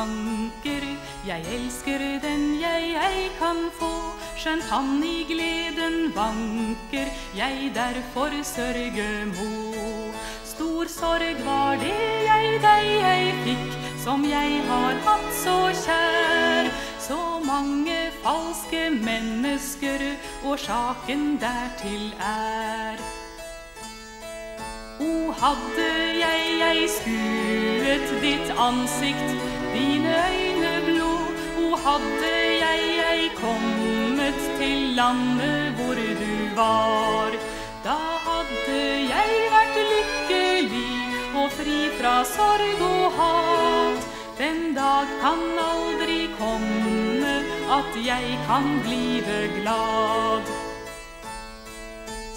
vanker. Jeg elsker den jeg ei kan få, skjønt han i gleden vanker. Jeg derfor sørge må. Stor sorg var det jeg deg ei fikk, som jeg har hatt så kjær. Så mange falske mennesker, årsaken dertil er. O, hadde jeg ei skuet ditt ansikt, dine øyne blå, o, hadde jeg ei kommet til landet hvor du var, da hadde jeg vært lykkelig og fri fra sorg og hat. Den dag kan aldri komme at jeg kan blive glad.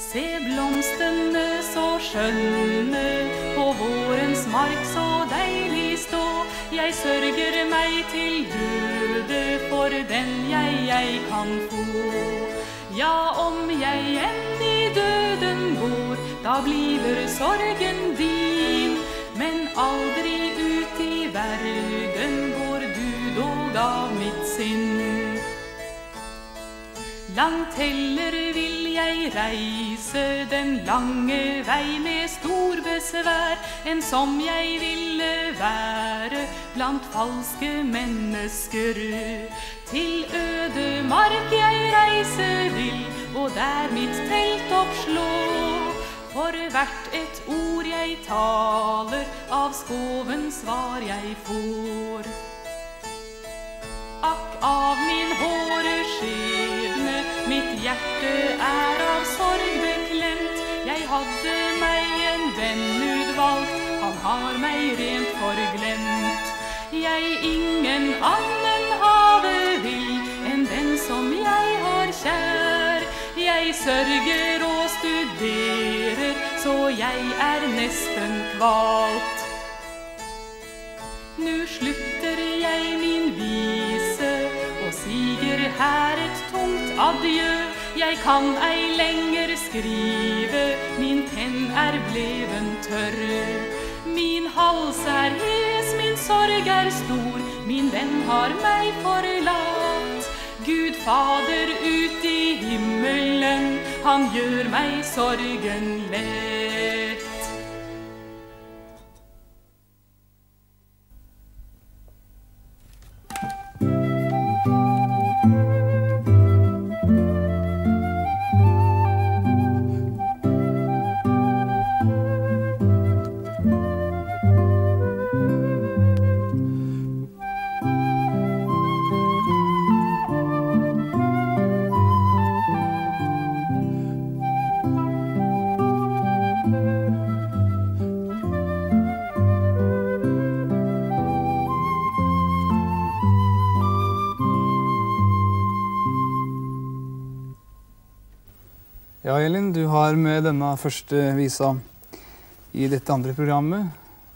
Se blomstene så skjønne, på vårens mark. Jeg sørger meg til døde for den jeg jeg kan få. Ja, om jeg enn i døden går, da bliver sorgen din. Men aldri ut i verden går du dog av mitt sinn. Langt heller vil jeg reise den lange vei med stor besvær, enn som jeg ville være blant falske mennesker. Til øde mark jeg reise vil, og der mitt telt oppslå. For hvert et ord jeg taler, av skoven svar jeg får. Akk av min håre skjebne, mitt hjerte er av sorg beklemt. Jeg hadde meg en venn utvalgt, han har meg rent forglemt. Jeg ingen annen have vil enn den som jeg har kjær. Jeg sørger og studerer, så jeg er nesten kvalt. Nu slutter adjø. Jeg kan ei lenger skrive, min penn er bleven tørr. Min hals er hes, min sorg er stor, min venn har meg forlatt. Gud Fader ut i himmelen, han gjør meg sorgen lett. Ja, Elin, du har med denne første visa i dette andre programmet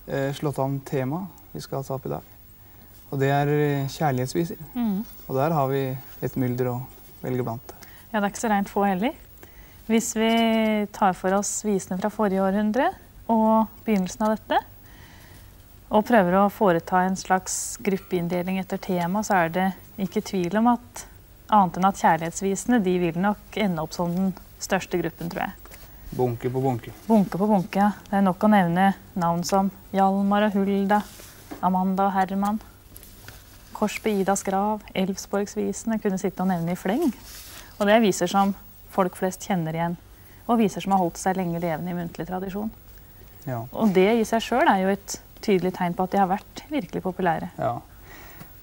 eh, slått an tema vi skal ta opp i dag. Og det er eh, kjærlighetsviser. Mm. Og der har vi et mylder å velge blant. Ja, det er ikke så rent få heller. Hvis vi tar for oss visene fra forrige århundre og begynnelsen av dette, og prøver å foreta en slags gruppeinndeling etter tema, så er det ikke tvil om at annet enn at kjærlighetsvisene de vil nok ende opp som den største gruppen, tror jeg. Bunke på bunke. Bunke på bunke, ja. Det er nok å nevne navn som Hjalmar og Hulda, Amanda og Herman, Kors på Idas grav, Elvsborgsvisene kunne sitte og nevne i fleng. Og det er viser som folk flest kjenner igjen, og viser som har holdt seg lenge levende i muntlig tradisjon. Ja. Og det i seg sjøl er jo et tydelig tegn på at de har vært virkelig populære. ja.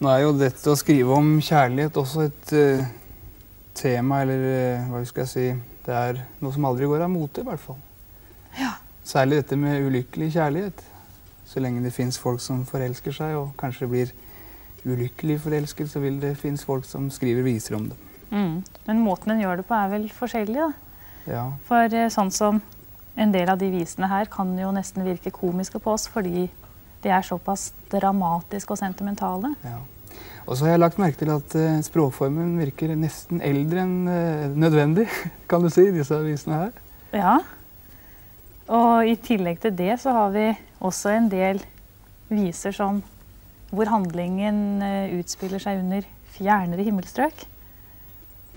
Nå er jo dette å skrive om kjærlighet også et uh, tema, eller uh, hva skal jeg si Det er noe som aldri går av mote, i hvert fall. Ja. Særlig dette med ulykkelig kjærlighet. Så lenge det fins folk som forelsker seg, og kanskje blir ulykkelig forelsket, så vil det finnes folk som skriver viser om det. Mm. Men måten en gjør det på, er vel forskjellig, da. Ja. For eh, sånn som en del av de visene her kan jo nesten virke komiske på oss fordi de er såpass dramatiske og sentimentale. Ja. Og så har jeg lagt merke til at eh, språkformen virker nesten eldre enn eh, nødvendig, kan du si, i disse avisene her. Ja. Og i tillegg til det så har vi også en del viser som hvor handlingen eh, utspiller seg under fjernere himmelstrøk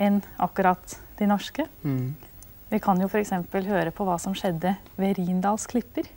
enn akkurat de norske. Mm. Vi kan jo f.eks. høre på hva som skjedde ved Rindals klipper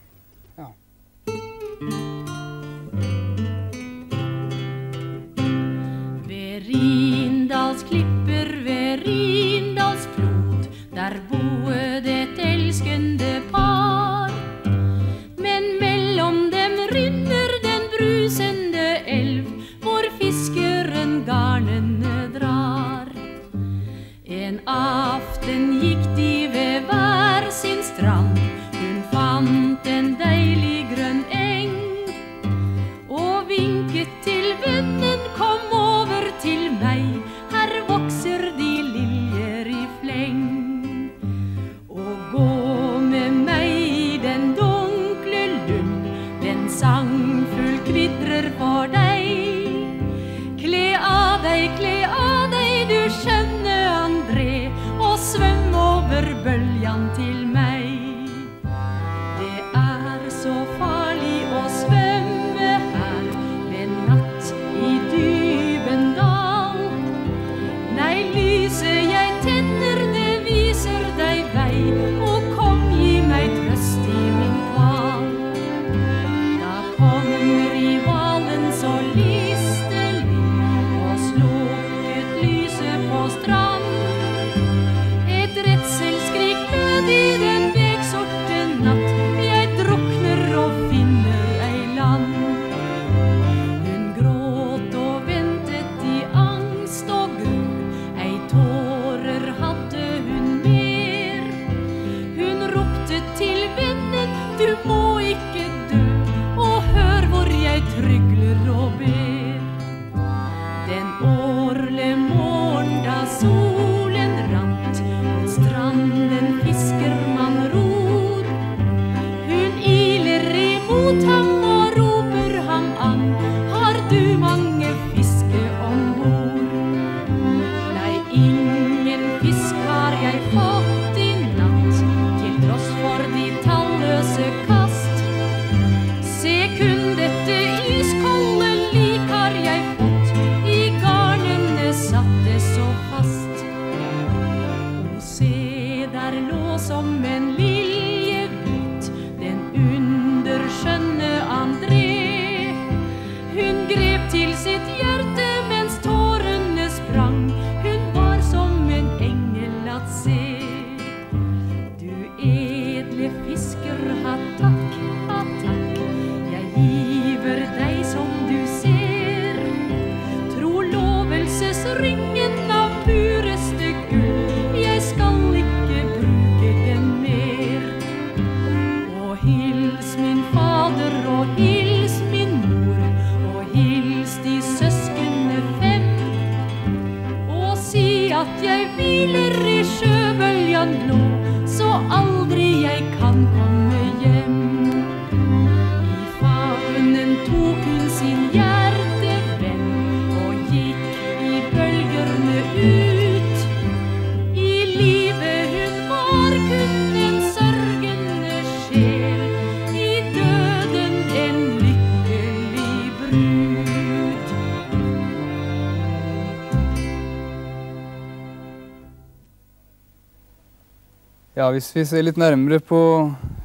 Hvis vi ser litt nærmere på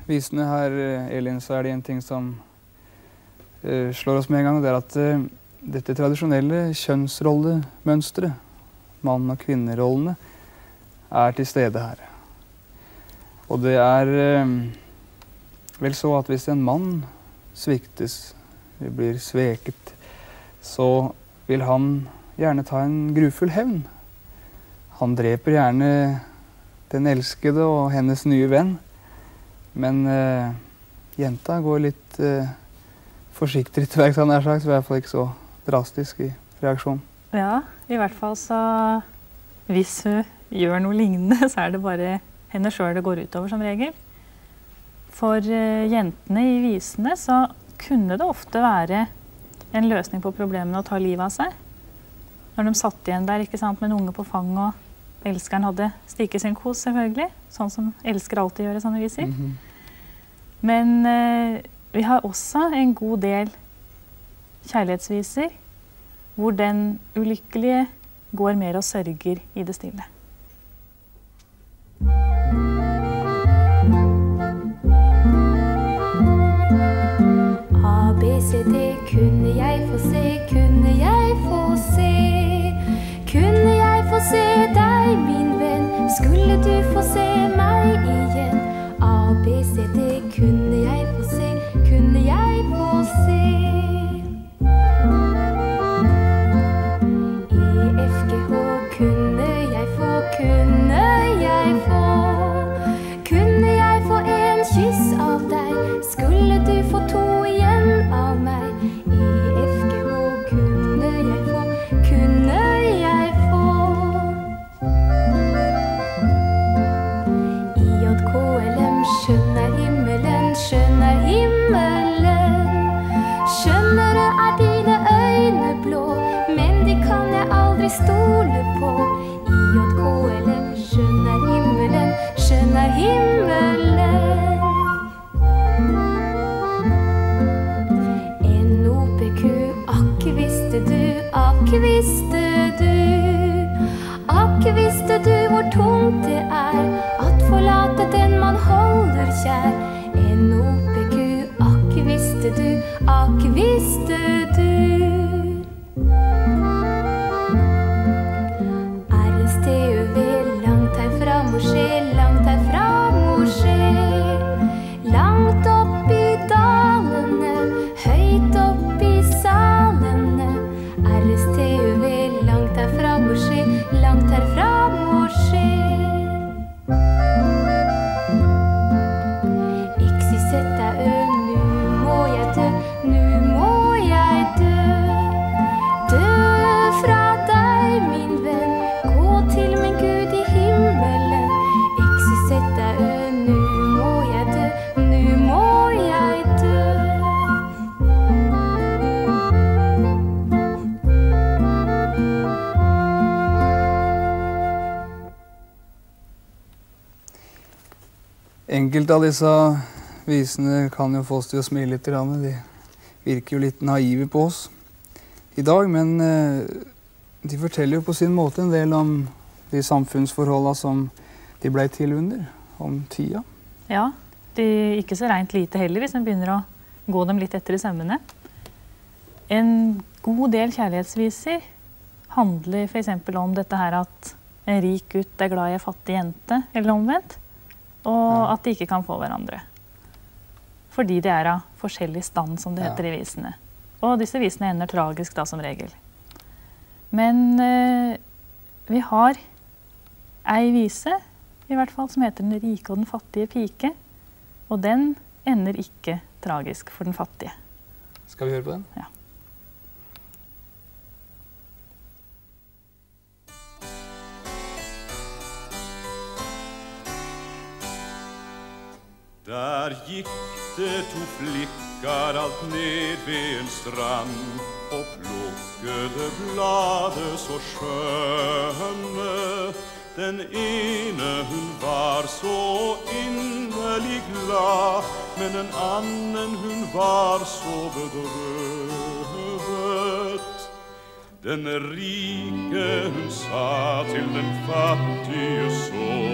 visene her, Elin, så er det en ting som uh, slår oss med en gang. Det er at uh, dette tradisjonelle kjønnsrollemønsteret, mann- og kvinnerollene, er til stede her. Og det er uh, vel så at hvis en mann sviktes, blir sveket, så vil han gjerne ta en grufull hevn. Han dreper gjerne den elskede og hennes nye venn. Men eh, jenta går litt eh, forsiktig til verks, nær. I hvert fall ikke så drastisk i reaksjonen. Ja, i hvert fall så Hvis hun gjør noe lignende, så er det bare henne sjøl det går utover, som regel. For eh, jentene i visene så kunne det ofte være en løsning på problemene å ta livet av seg. Når de satt igjen der ikke sant, med en unge på fanget og elskeren hadde stikket sin kos, selvfølgelig. Sånn som elsker alltid gjør i sånne viser. Mm -hmm. Men eh, vi har også en god del kjærlighetsviser hvor den ulykkelige går mer og sørger i det stille. ABCD kunne jeg få se, kunne jeg få se, kunne jeg få se skulle du få se meg igjen. ABCD kunne jeg akk Enkelte av disse visene kan jo få oss til å smile litt. De virker jo litt naive på oss i dag, men eh, de forteller jo på sin måte en del om de samfunnsforholda som de blei til under, om tida. Ja, de ikke så reint lite heller, hvis en begynner å gå dem litt etter i sømmene. En god del kjærlighetsviser handler f.eks. om dette her at en rik gutt er glad i ei fattig jente, eller omvendt. Og at de ikke kan få hverandre. Fordi de er av forskjellig stand, som det heter i visene. Og disse visene ender tragisk da, som regel. Men eh, vi har ei vise, i hvert fall, som heter 'Den rike og den fattige pike'. Og den ender ikke tragisk for den fattige. Skal vi høre på den? Ja. Der gikk det to flikker alt ned ved en strand og plukkede bladet så skjønne. Den ene hun var så inderlig glad, men den annen hun var så bedrøvet. Den rike hun sa til den fattige så.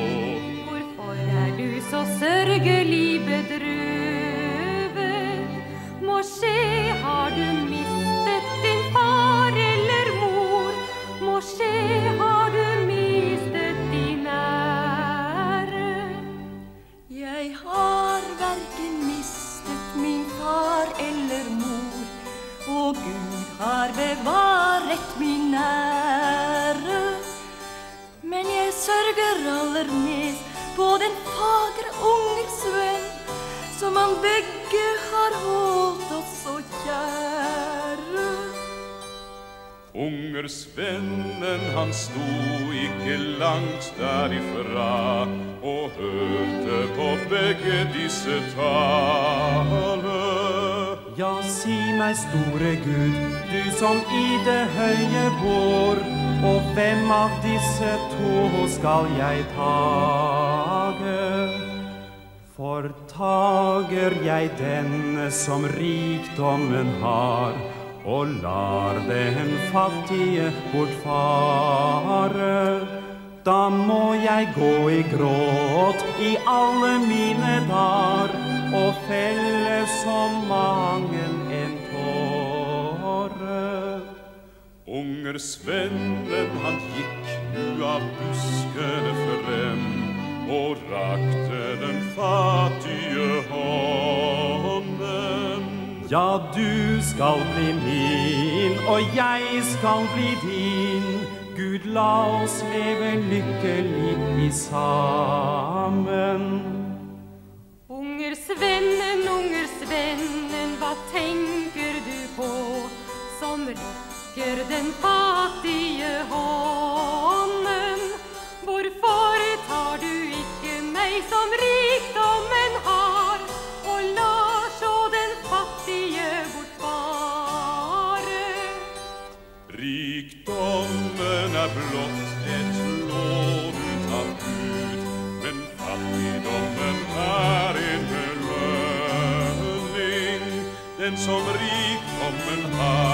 Du så sørgelig bedrøvet? Måske har du mistet din far eller mor. Må skje, har du mistet din ære. Jeg har verken mistet min far eller mor, og Gud har bevaret min ære. Men jeg sørger aller mest på den fagre ungdomsvenn som han begge har holdt oss så kjære. Ungersvennen han sto ikke langt derifra og hørte på begge disse tale. Ja, si meg, store Gud, du som i det høye bor, og hvem av disse to skal jeg tage? For tager jeg denne som rikdommen har, og lar den fattige bortfare. Da må jeg gå i gråt i alle mine dar og felle så mangen Ungersvennen han gikk nu av buskene frem og rakte den fattige hånden. Ja, du skal bli min, og jeg skal bli din. Gud, la oss leve lykkelig i sammen. Ungersvennen, ungersvennen, hva tenker du på som rykker den fattige hånden? Hvorfor tar du ikke meg som rikdommen har, og lar så den fattige bort fare? Rikdommen er blott et lån av Gud, men fattigdommen er en belønning. Den som rikdommen har,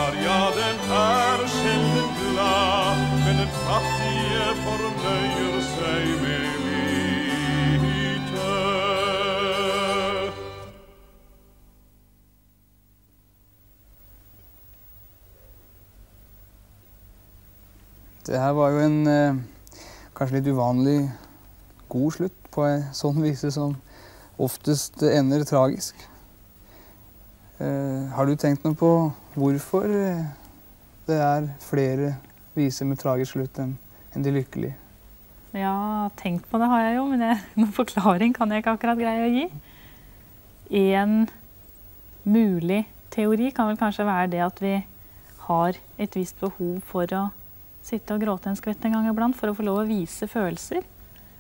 fattige fornøyer seg med lite. Det her var jo en eh, kanskje litt uvanlig god slutt på ei sånn vise som oftest ender tragisk. Eh, har du tenkt noe på hvorfor eh, det er flere viser med tragisk slutt enn en de lykkelige? Ja, tenkt på det har jeg jo, men jeg, noen forklaring kan jeg ikke akkurat greie å gi. En mulig teori kan vel kanskje være det at vi har et visst behov for å sitte og gråte en skvett en gang iblant for å få lov å vise følelser.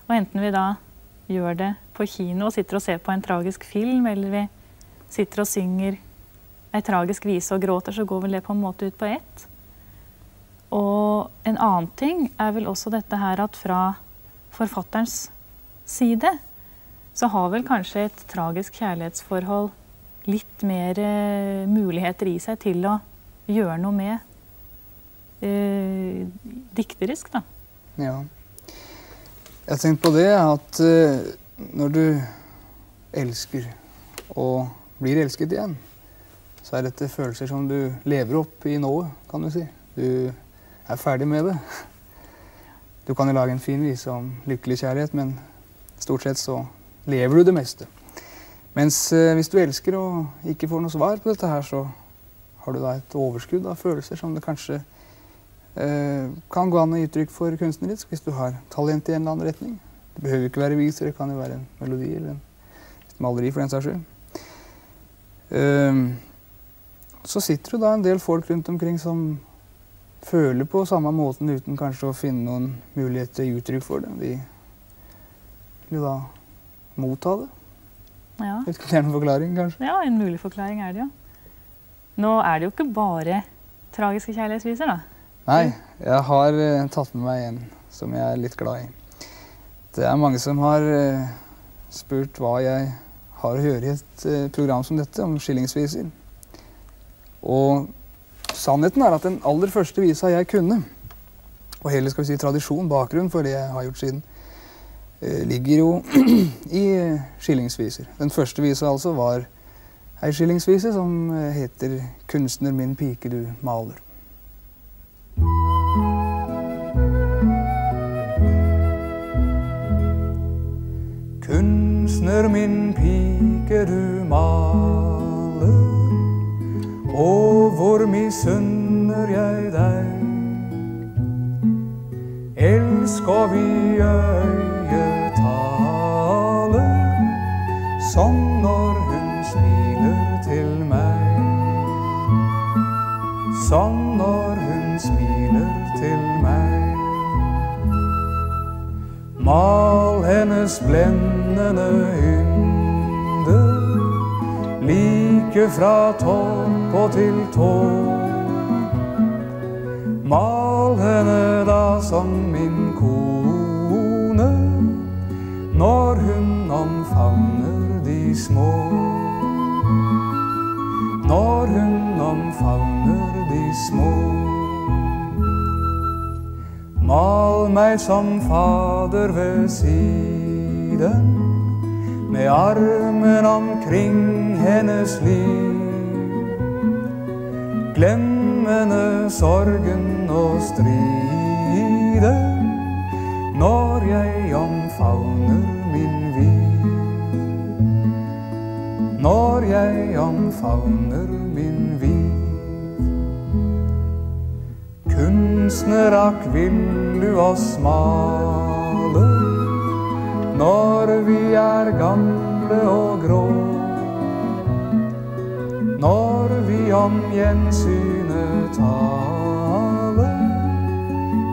Og enten vi da gjør det på kino og sitter og ser på en tragisk film, eller vi sitter og synger ei tragisk vise og gråter, så går vel det på en måte ut på ett. Og en annen ting er vel også dette her at fra forfatterens side så har vel kanskje et tragisk kjærlighetsforhold litt mer eh, muligheter i seg til å gjøre noe med eh, dikterisk, da. Ja. Jeg har tenkt på det at eh, når du elsker og blir elsket igjen, så er dette følelser som du lever opp i nået, kan du si. Du er ferdig med det. Du kan jo lage en fin vise om lykkelig kjærlighet, men stort sett så lever du det meste. Mens eh, hvis du elsker og ikke får noe svar på dette her, så har du da et overskudd av følelser som det kanskje eh, kan gå an å gi uttrykk for kunstnerisk hvis du har talent i en eller annen retning. Det behøver ikke være viser, det kan jo være en melodi eller en, et maleri for den saks skyld. Eh, så sitter det da en del folk rundt omkring som føler på samme måten uten kanskje å finne noen mulighet til uttrykk for det. De vil da motta det. Ja. Vet ikke om det er noen forklaring, kanskje. ja, en mulig forklaring er det jo. Nå er det jo ikke bare tragiske kjærlighetsviser, da. Nei, jeg har uh, tatt med meg en som jeg er litt glad i. Det er mange som har uh, spurt hva jeg har å gjøre i et uh, program som dette, om skillingsviser. Og sannheten er at den aller første visa jeg kunne, og hele skal vi si, tradisjon, bakgrunn for det jeg har gjort siden, eh, ligger jo i skillingsviser. Den første visa altså var ei skillingsvise som eh, heter 'Kunstner min pike du maler'. Kunstner min pike du maler, og hvor misunner jeg deg. Elsk og vi øyet taler, sånn når hun smiler til meg. Sånn når hun smiler til meg. Mal hennes blendende ynde, like fra topp gå til tå. Mal henne da som min kone når hun omfavner de små. Når hun omfavner de små. Mal meg som fader ved siden, med armen omkring hennes liv. Glemmende sorgen og striden når jeg omfavner min viv. Når jeg omfavner min viv. Kunstner, akk vil du oss male når vi er gamle og grå. Når om gjensynet tale,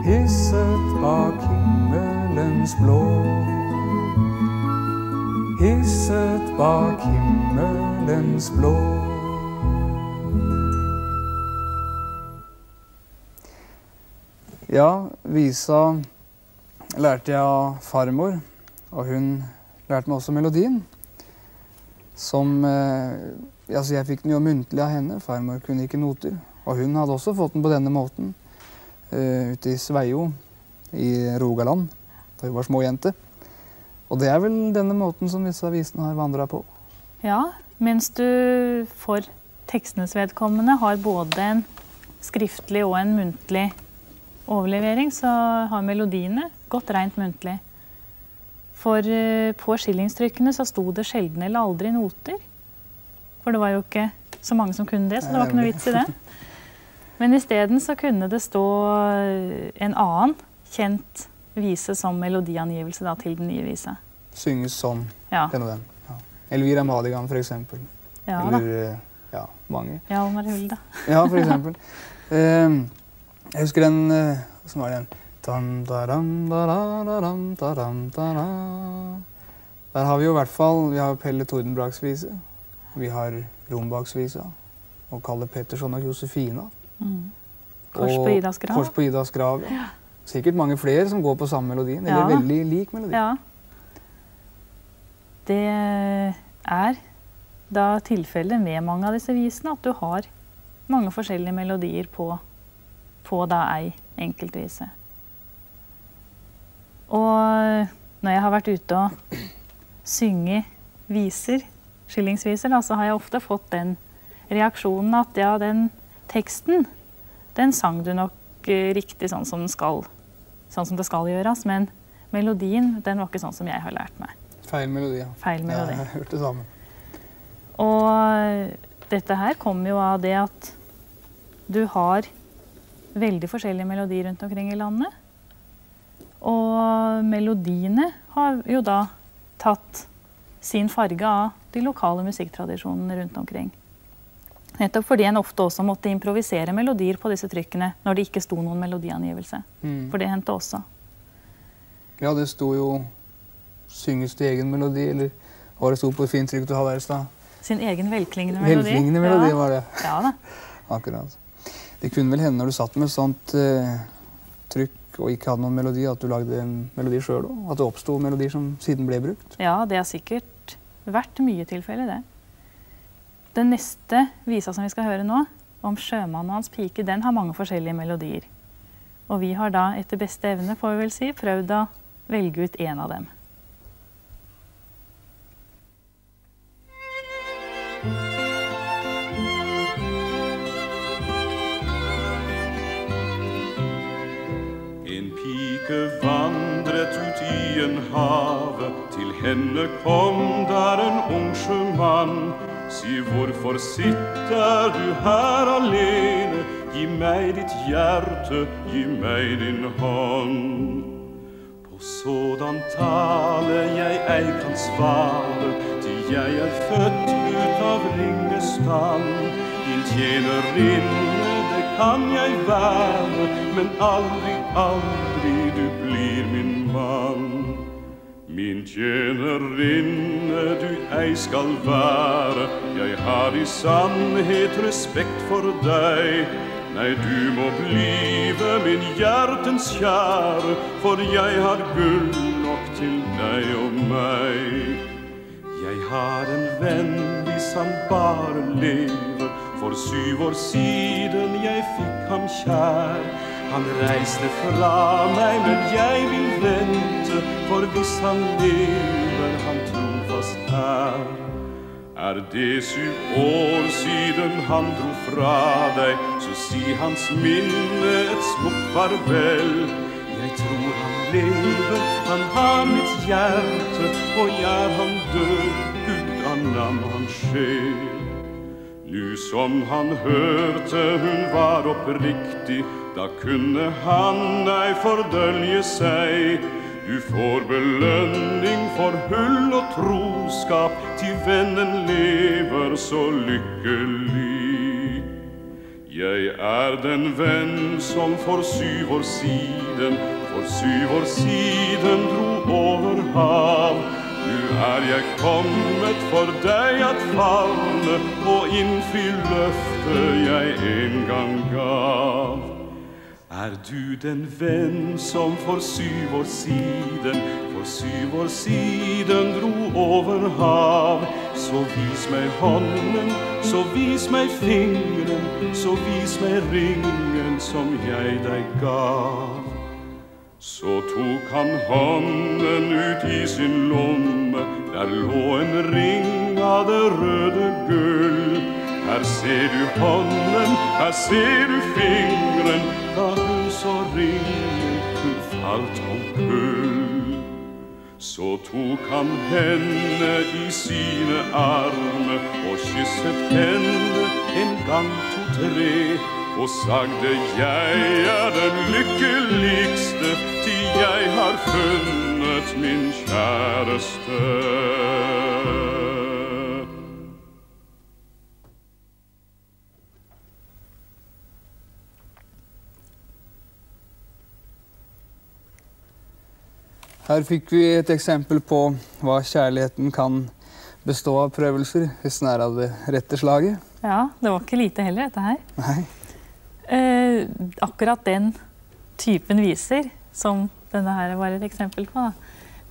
hisset bak himmelens blå. Hisset bak himmelens blå. Ja, visa lærte jeg av farmor, og hun lærte meg også melodien. Som eh, Altså, jeg fikk den jo muntlig av henne. Farmor kunne ikke noter. Og hun hadde også fått den på denne måten Uh, ute i Sveio i Rogaland da hun var småjente. Og det er vel denne måten som disse avisene har vandra på. Ja, mens du for tekstenes vedkommende har både en skriftlig og en muntlig overlevering, så har melodiene gått rent muntlig. For eh, på skillingstrykkene så sto det sjelden eller aldri noter. For det var jo ikke så mange som kunne det, så det var ikke noe vits i det. Men isteden så kunne det stå eh, en annen kjent vise som melodiangivelse da, til den nye visa. Synges som Ja, den og den. Ja. Elvira Madigan, for eksempel. ja da. Eller mange. ja, mange. Hjalmar Hulda. Ja, for eksempel. Eh, jeg husker den eh, Åssen var den? Tam, taram, taram, taram, taram, taram. Der har vi jo i hvert fall Vi har Pelle Tordenbraks vise. Vi har Rombaksvisa. Og Kalle Petterson og Josefina. Mm. Kors på Idas grav. Kors på Idas grav. Ja. Sikkert mange flere som går på samme melodien. Eller Ja. veldig lik melodi. Ja. Det er da tilfellet med mange av disse visene at du har mange forskjellige melodier på, på da ei enkeltvise. Og når jeg har vært ute og synge viser, skillingsviser, da, så har jeg ofte fått den reaksjonen at ja, den teksten, den sang du nok eh, riktig sånn som den skal, sånn som det skal gjøres, men melodien, den var ikke sånn som jeg har lært meg. Feil melodi. Ja. Feil melodi. Ja, jeg har hørt det samme. Og dette her kommer jo av det at du har veldig forskjellige melodier rundt omkring i landet. Og melodiene har jo da tatt sin farge av de lokale musikktradisjonene rundt omkring. Nettopp fordi en ofte også måtte improvisere melodier på disse trykkene når det ikke sto noen melodiangivelse. Mm. For det hendte også. Ja, det sto jo 'Synges til egen melodi', eller hva det sto på et fint trykk du hadde her i stad. Sin egen velklingende melodi. Velklingende melodi ja. var det. Ja da. Akkurat. Det kunne vel hende når du satt med sånt uh, trykk og ikke hadde noen melodi, at du lagde en melodi sjøl òg? At det oppsto melodier som siden ble brukt? Ja, det er sikkert vært mye tilfelle, det. Den neste visa som vi skal høre nå, om sjømannen og hans pike, den har mange forskjellige melodier. Og vi har da etter beste evne, får vi vel si, prøvd å velge ut én av dem. En pike vandret henne kom der en ung sjømann. Si hvorfor sitter du her alene, gi meg ditt hjerte, gi meg din hånd. På sådan tale jeg ei kan svare, til jeg er født ut av ringestand. Din tjenerinne, det kan jeg være, men aldri, aldri du blir min mann. Min tjenerinne du ei skal være, jeg har i sannhet respekt for deg. Nei, du må blive min hjertens kjære, for jeg har gull nok til deg og meg. Jeg har en venn hvis han bare lever, for syv år siden jeg fikk ham kjær. Han reiste fra meg, men jeg vil vente, for hvis han lever, han trofast er. Er det syv år siden han dro fra deg, så si hans minne et smukt farvel. Jeg tror han lever, han har mitt hjerte, og jeg han død, Gud annam han sjel. Nu som han hørte hun var oppriktig, da kunne han ei fordølje seg. Du får belønning for hull og troskap, til vennen lever så lykkelig. Jeg er den venn som for syv år siden, for syv år siden dro over hav. Nu er jeg kommet for deg at favne og innfri løftet jeg en gang gav. Er du den venn som for syv år siden, for syv år siden dro over hav? Så vis meg hånden, så vis meg fingeren, så vis meg ringen som jeg deg gav. Så tok han hånden ut i sin lomme, der lå en ring av det røde gull. Her ser du hånden, her ser du fingeren, da hun så ringen, hun falt omkull. Så tok han henne i sine armer og kysset henne en gang, to, tre og sagde jeg er den lykkeligste, til jeg har funnet min kjæreste. Her fikk vi et eksempel på hva kjærligheten kan bestå av prøvelser, hvis den er av det rette slaget. Ja, det var ikke lite heller, dette her. Nei. Eh, akkurat den typen viser, som denne her var et eksempel på, da,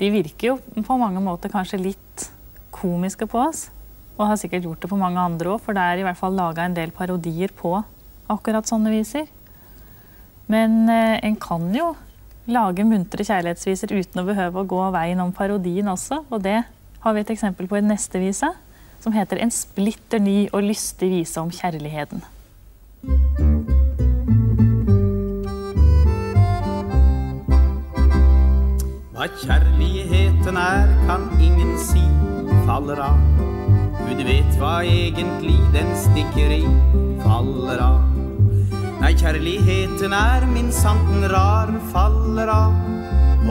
de virker jo på mange måter kanskje litt komiske på oss. Og har sikkert gjort det på mange andre òg, for det er i hvert fall laga en del parodier på akkurat sånne viser. Men eh, en kan jo lage muntre kjærlighetsviser uten å behøve å gå veien om parodien også. Og det har vi et eksempel på i neste vise, som heter En splitter ny og lystig vise om kjærligheten. Hva kjærligheten er, kan ingen si, faller av. Gud vet hva egentlig den stikker i, faller av. Nei, kjærligheten er min santen rar, faller av.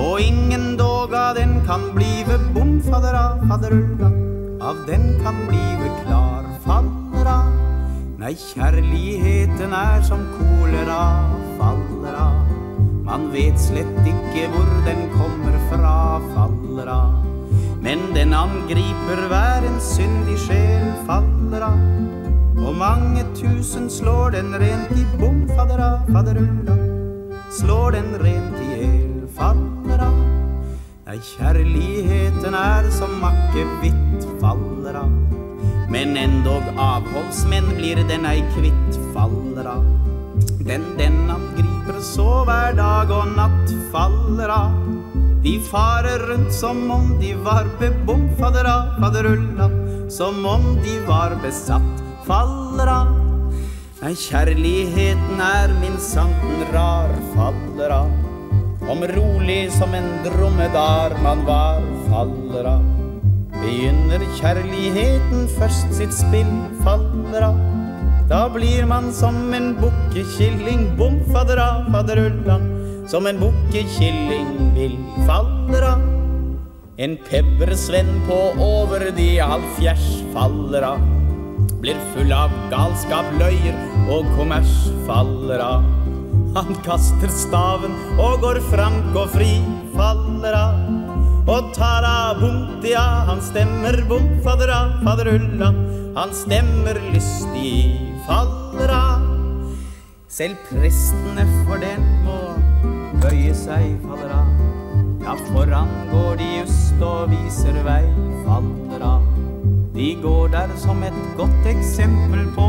Og ingen dog av den kan blive bom, faller av, faderulla. Av den kan blive klar, faller av. Nei, kjærligheten er som kolera, faller av. Man vet slett ikke hvor den kommer fra, faller av. Men den angriper hver en syndig sjel, faller av. Og mange tusen slår den rent i bom, fader av, faderulla. Slår den rent i hjel, faller av. Nei, kjærligheten er som makkevitt, faller av. Men endog avholdsmenn blir den ei kvitt, faller av. Den den angriper så hver dag og natt faller av. De farer rundt som om de var bebom, fader fadderulla. Som om de var besatt, faller av. Nei, kjærligheten er min santen rar, faller av. Om rolig som en dromedar man var, faller av. Begynner kjærligheten først sitt spill, faller av. Da blir man som en bukkekilling, bom, fader fadderullan. Som en bukkekilling vil faller av. En pebbersvenn på over de halvfjerds faller av. Blir full av galskap, løyer og kommers faller av. Han kaster staven og går frank og fri, faller av. Og tar av bontia, han stemmer bom, fadder av, fadderulla. Han stemmer lystig, faller av. Selv prestene for den må bøye seg, faller av. Ja, foran går de just og viser vei, faller av. De går der som et godt eksempel på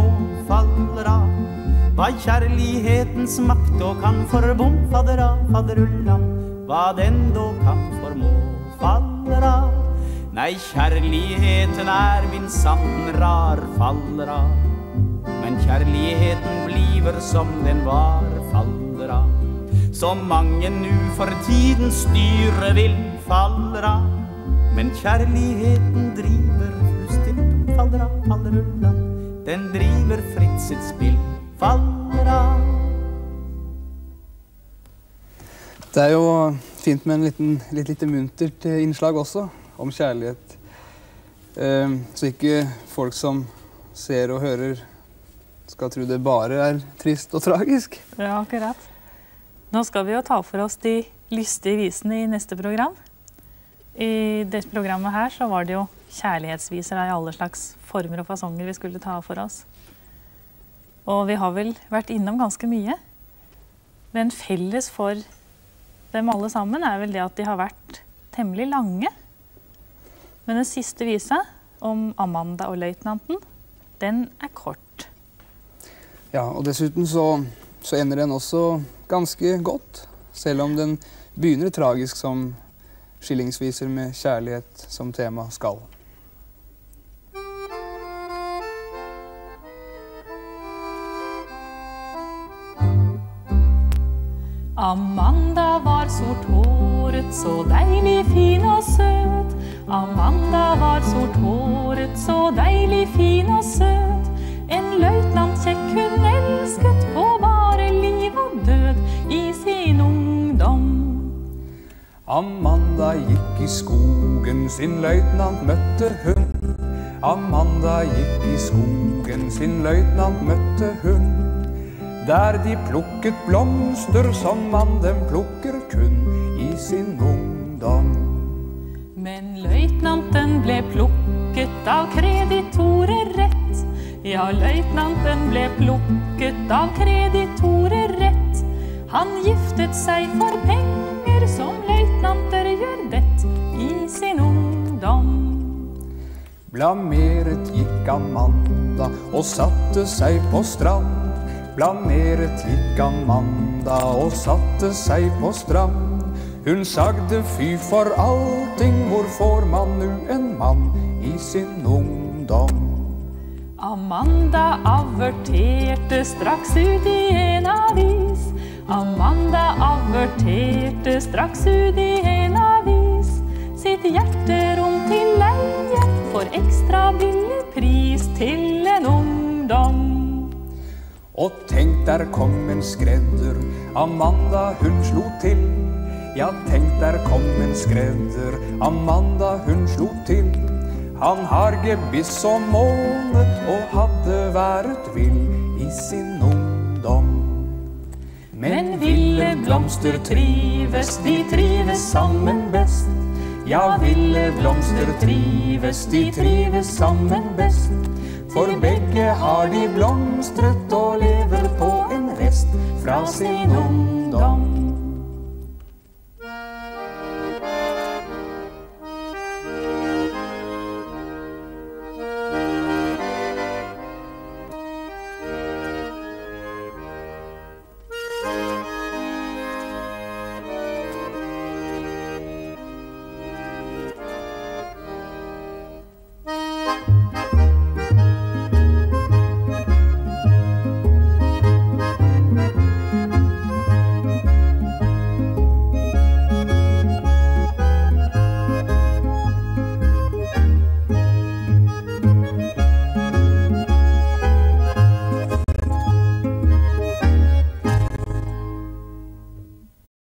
faller av. Hva kjærlighetens makt då kan forbom, av, fadderulla, hva den då kan formå, av. Nei, kjærligheten er min sann rar, fallera. Men kjærligheten bliver som den var. Som mange nu for tiden styre vil, faller av. Men kjærligheten driver flustipp, faller av, faller unna. Den driver fritt sitt spill, faller av. Det er jo fint med en liten, litt lite muntert eh, innslag også, om kjærlighet. Eh, så ikke folk som ser og hører, skal tro det bare er trist og tragisk. Ja, akkurat. Nå skal vi jo ta for oss de lystige visene i neste program. I dette programmet her så var det jo kjærlighetsviser i alle slags former og fasonger vi skulle ta for oss. Og vi har vel vært innom ganske mye. Men felles for dem alle sammen er vel det at de har vært temmelig lange. Men den siste visa, om Amanda og løytnanten, den er kort. Ja, og dessuten så, så ender den også ganske godt, selv om den begynner tragisk som skillingsviser med kjærlighet som tema skal. Amanda var sort håret, så deilig fin og søt. Amanda var sort håret, så deilig fin og søt. En løytnant kjekk hun elsket liv og død i sin ungdom. Amanda gikk i skogen, sin løytnant møtte hun. Amanda gikk i skogen, sin løytnant møtte hun. Der de plukket blomster som man dem plukker kun i sin ungdom. Men løytnanten ble plukket av kreditorer rett. Ja, løytnanten ble plukket av kreditorer. Han giftet seg for penger, som løytnanter gjør det i sin ungdom. Blameret gikk Amanda og satte seg på strand. Blameret gikk Amanda og satte seg på strand. Hun sagde fy for allting, hvor får man nu en mann i sin ungdom? Amanda averterte straks ut i en avis. Amanda averterte straks ut i en avis. Sitt hjerterom til leie for ekstra billig pris til en ungdom. Og tenk, der kom en skredder, Amanda hun slo til. Ja, tenk, der kom en skredder, Amanda hun slo til. Han har gebiss og måne og hadde vært vill i sin ungdom. Blomster trives, de trives sammen best. Ja, ville blomster trives, de trives sammen best. For begge har de blomstret og lever på en rest fra sin ungdom.